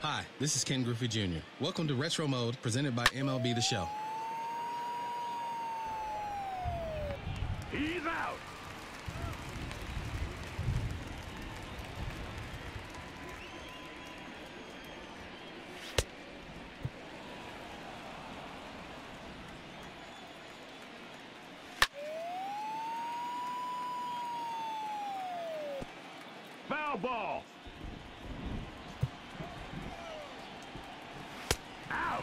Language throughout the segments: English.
Hi, this is Ken Griffey Jr. Welcome to Retro Mode, presented by MLB The Show. He's out. Foul ball. Out.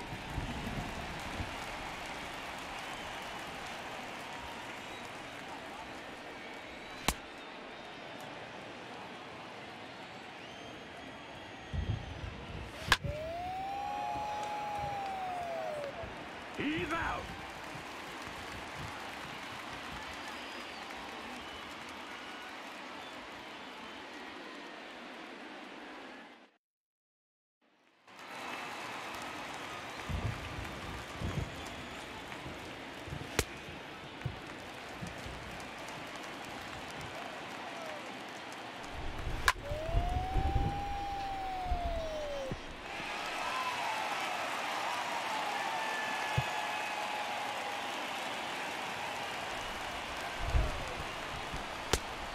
He's out.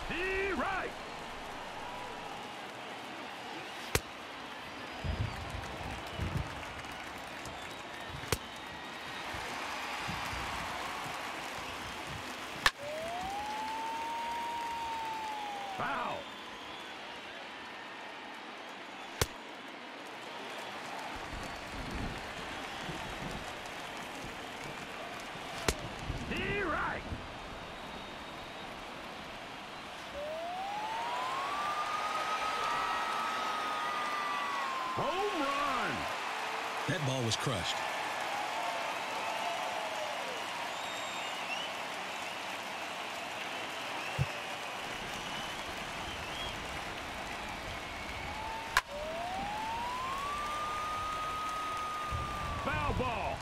He right. Foul. He right. Home run. That ball was crushed. Foul ball.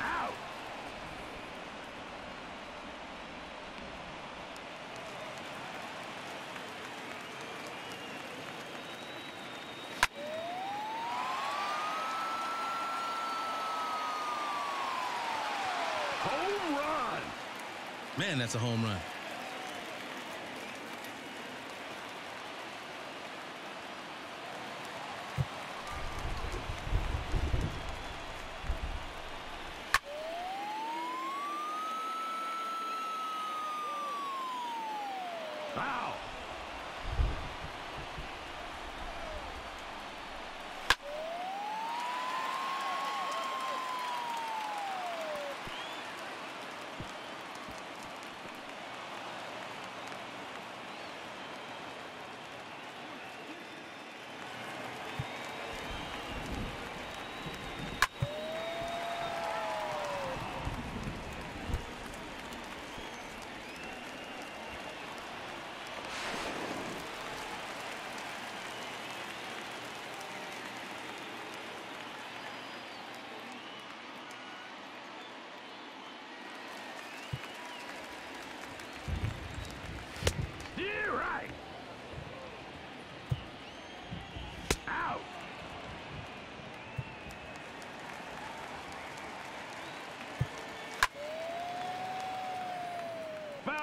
Out. Home run. Man, that's a home run. Foul. You're right. Out.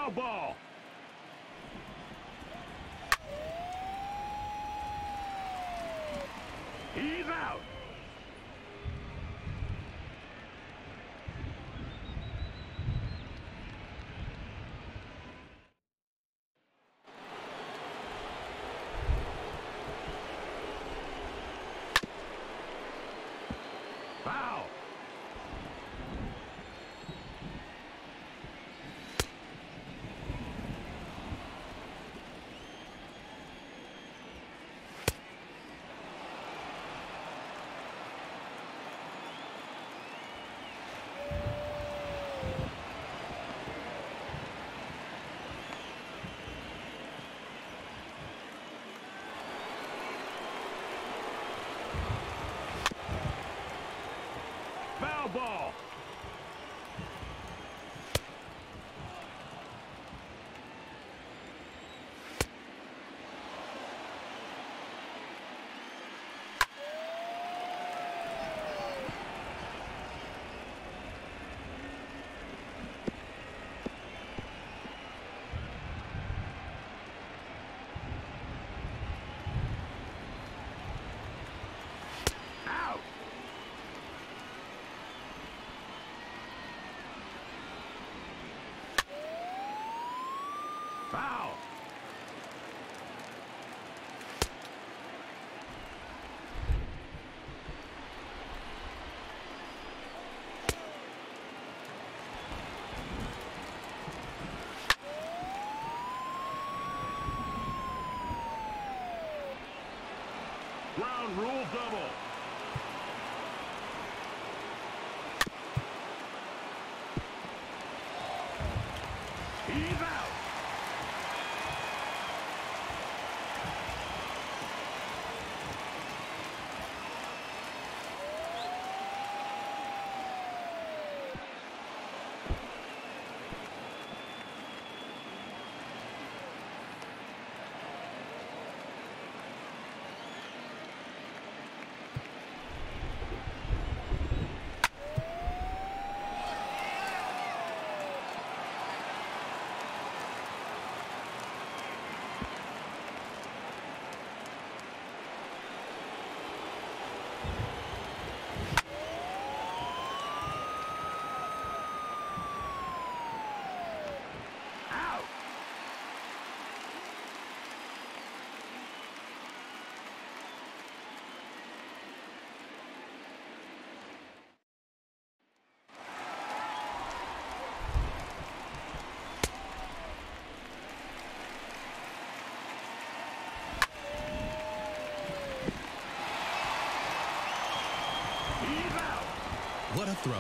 Foul ball. He's out. Foul. Foul. Ground rule double. He's out. Out. He's out. What a throw.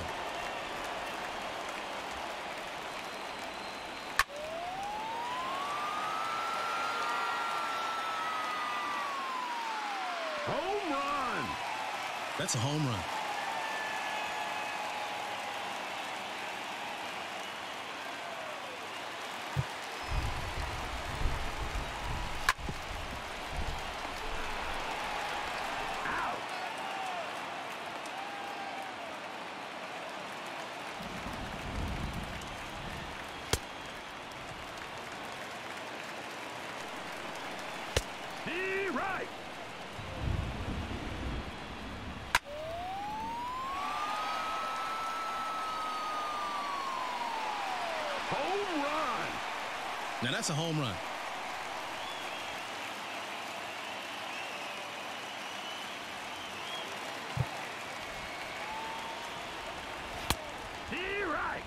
Home run. That's a home run. Out. See right. Home run. Now that's a home run. See right.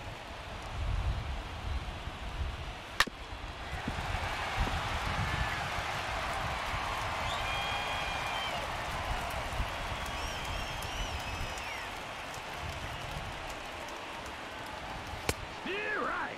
See right.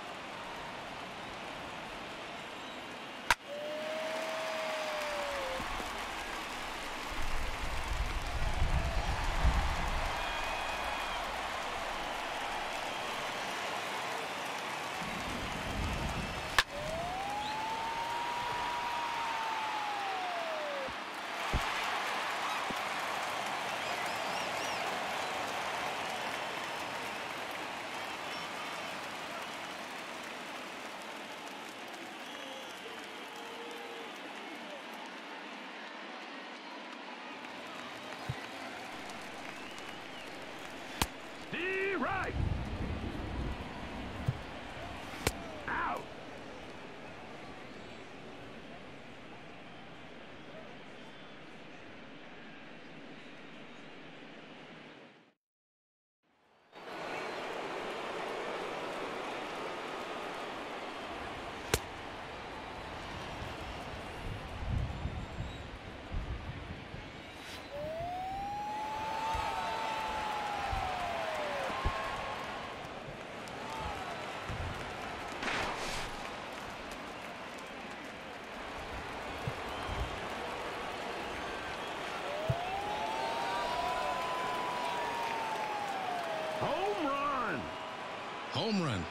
See right. Out. Home run. Home run.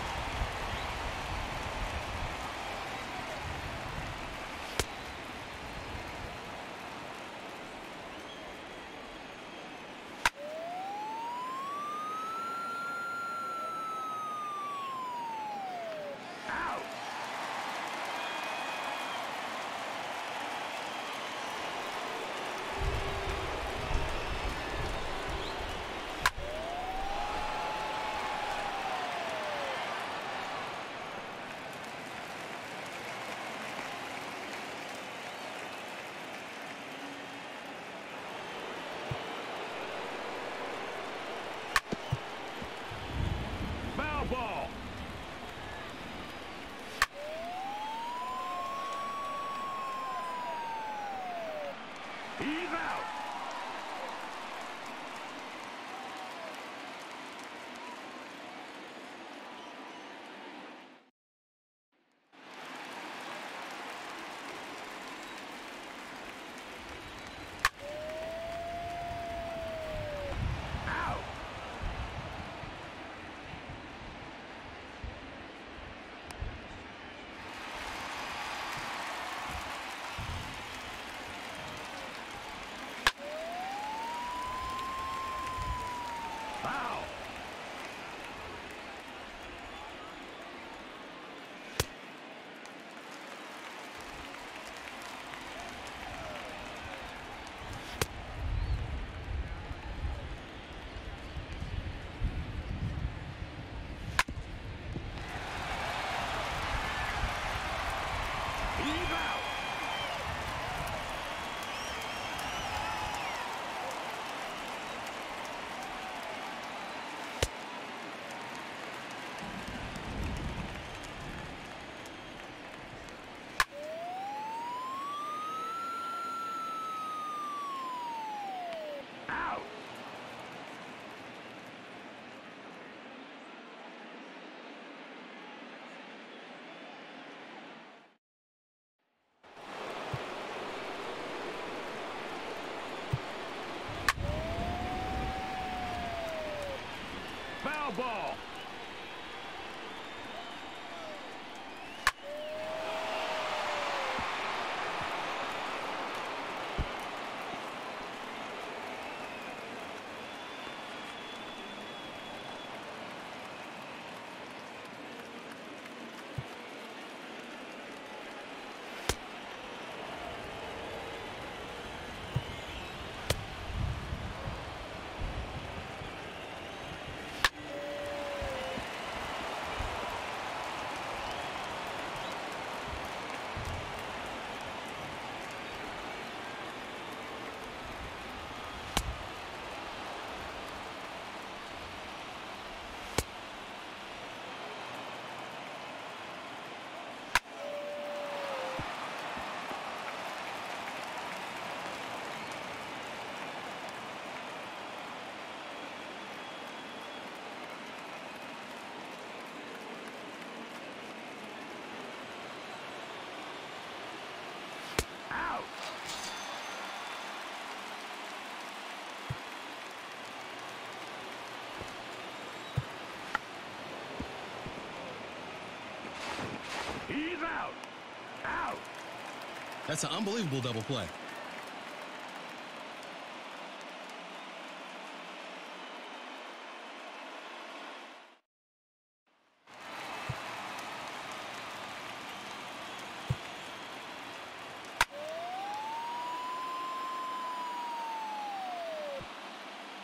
He's out. Out. That's an unbelievable double play.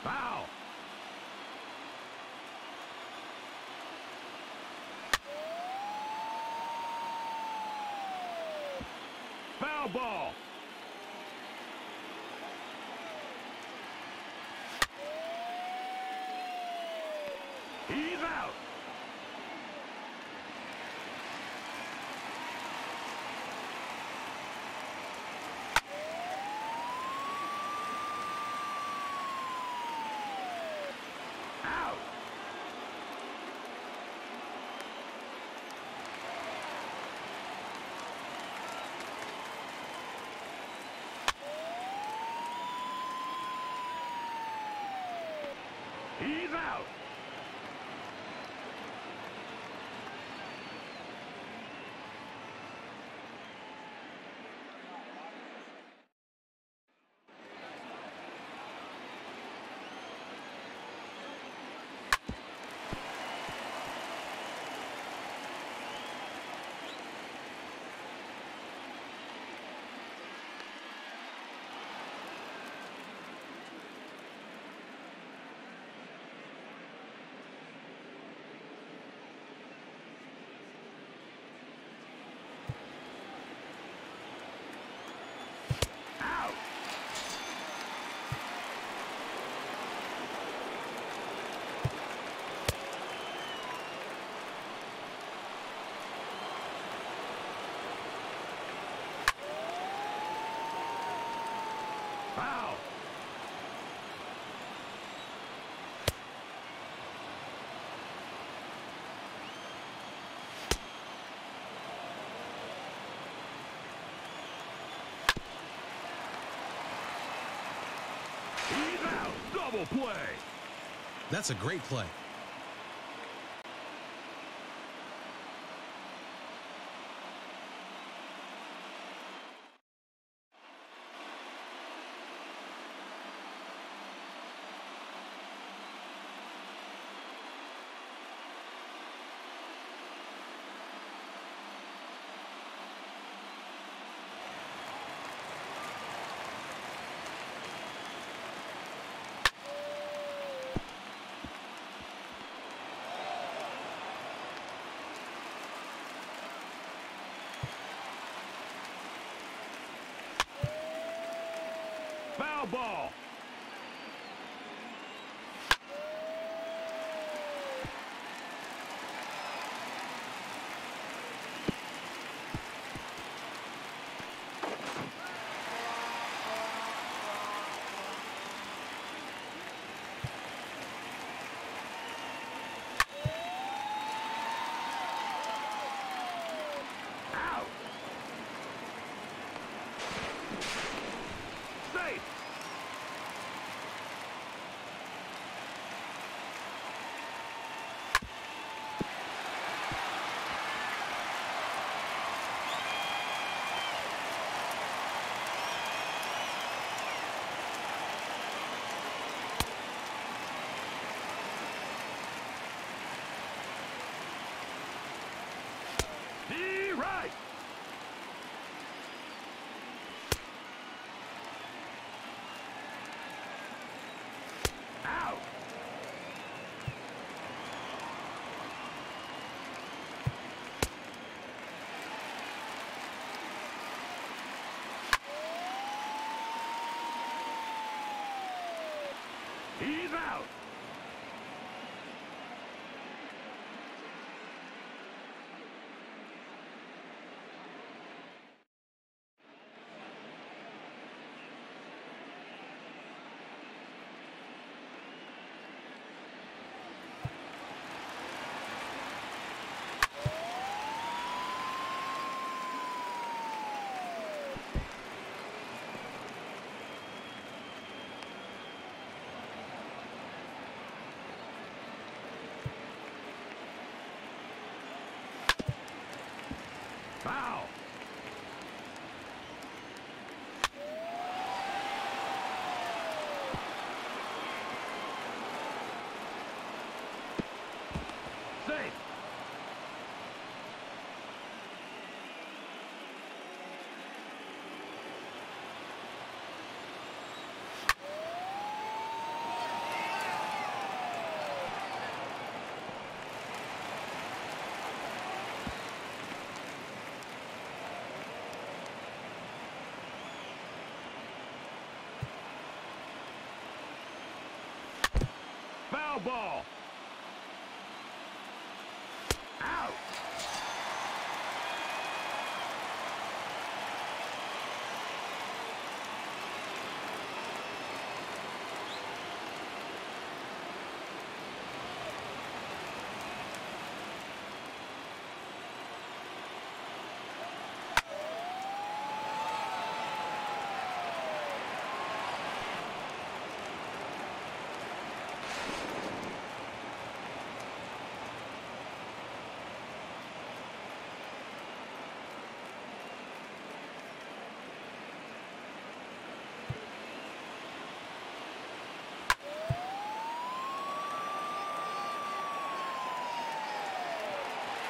Foul. Foul ball. He's. Out. He's out. Out. Foul. He's out. Double play. That's a great play. Foul ball. Out. Safe. Be right. Out. He's out. Bow! Ball. Out.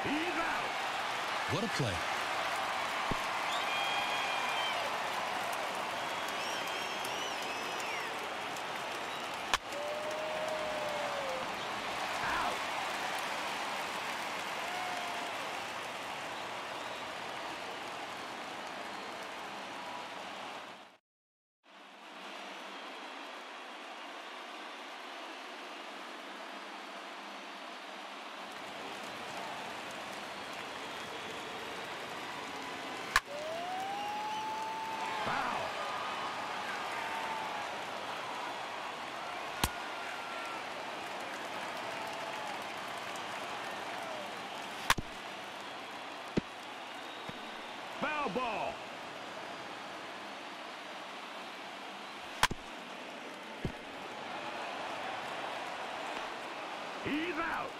He's out. What a play. Out. Foul. Foul ball. He's out.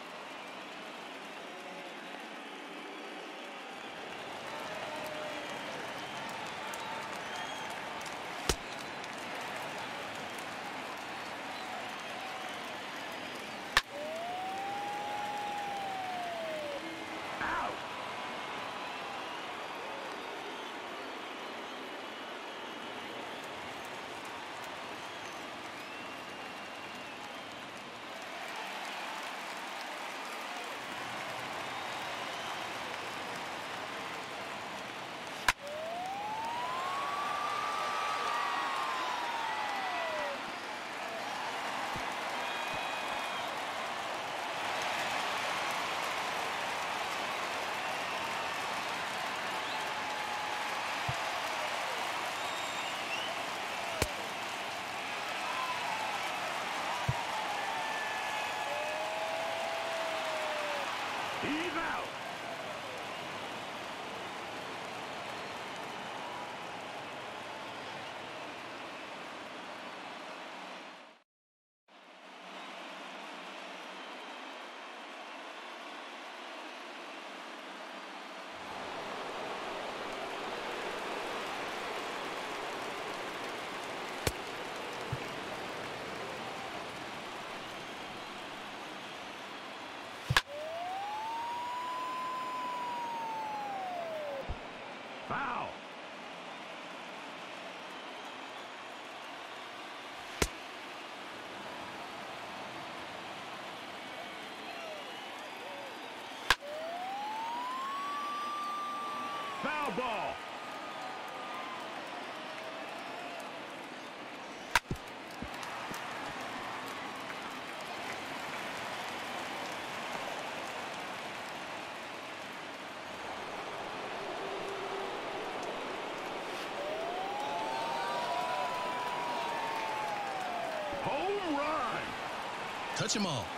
Out. He's out. Foul. Foul ball. Home run. Touch them all.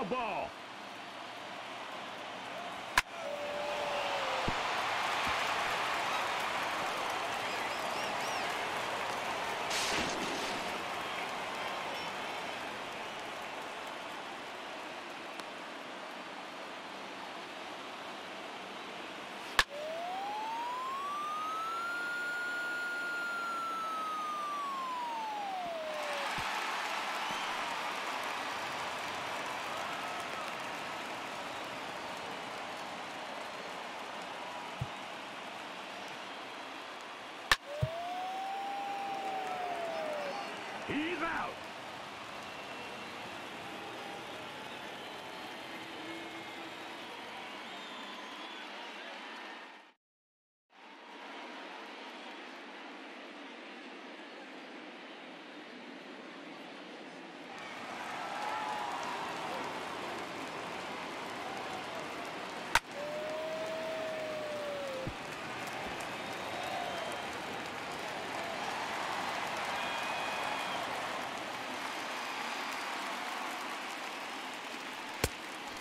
Foul ball. He's out.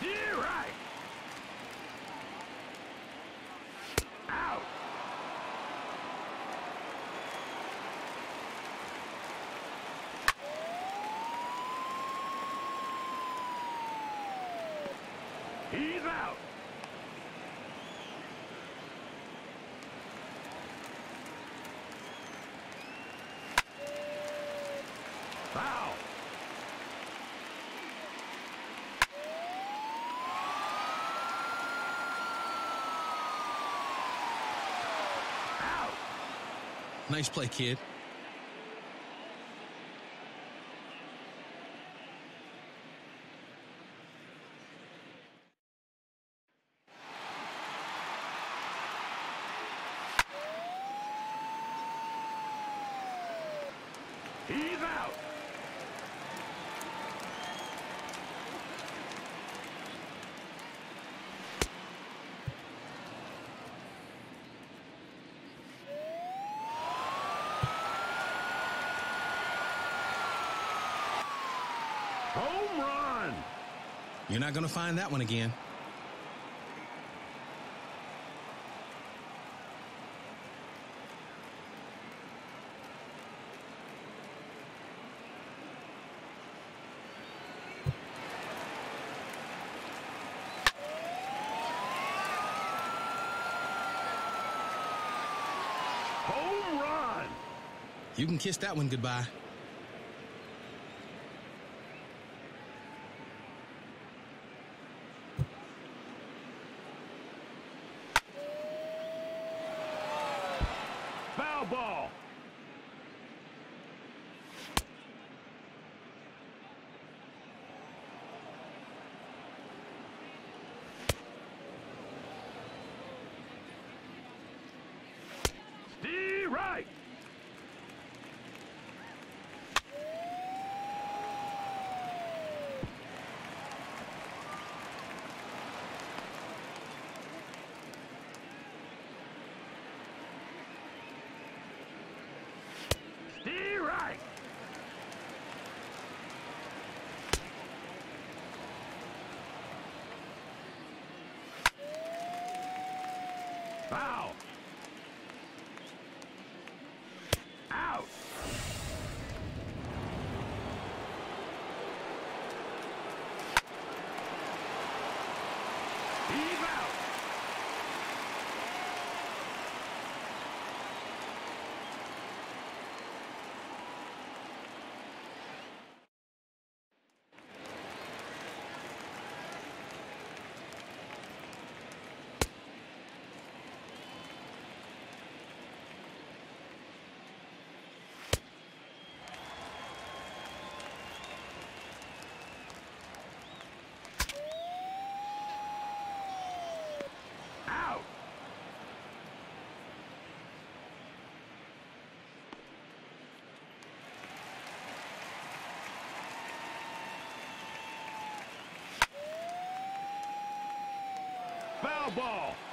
Yeah, right. Out. He's out. Foul. Out. Nice play, kid. He's out. Home run. You're not going to find that one again. Home run. You can kiss that one goodbye. Foul ball. D right. D right. Foul. Out. He's ball.